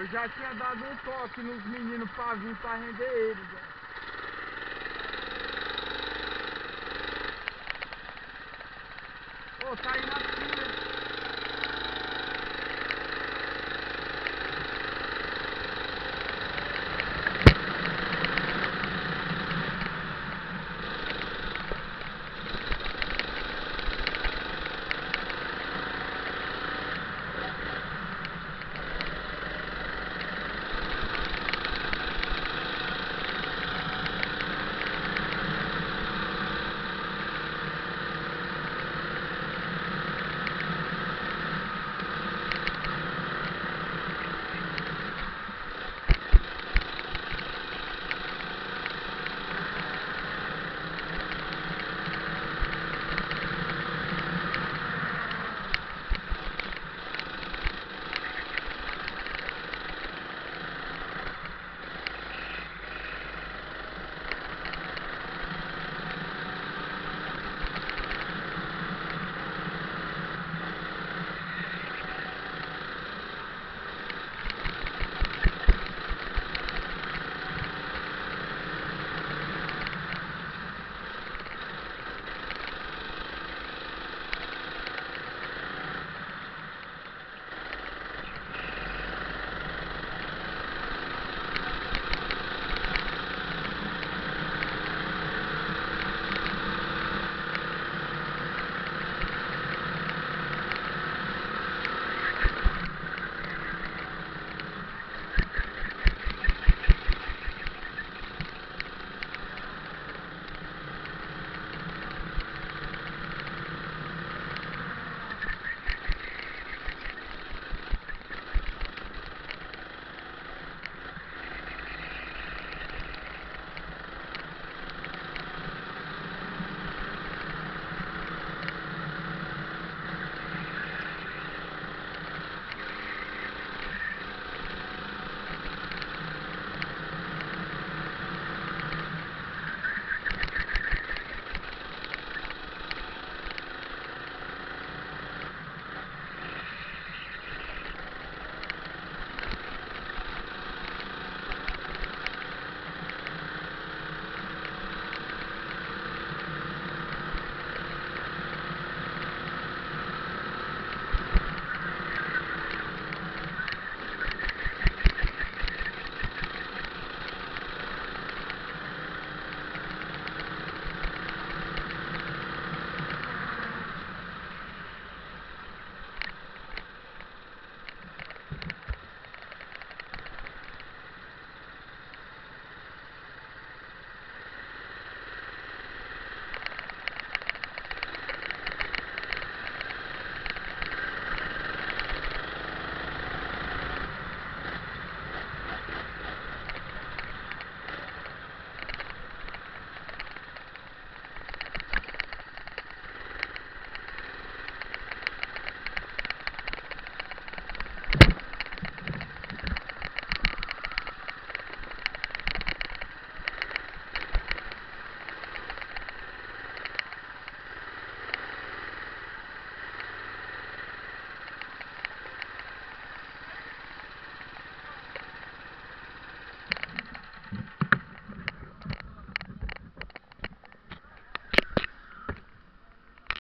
eu já tinha dado um toque nos meninos pra vir pra render eles. Né? Ó, oh, tá indo.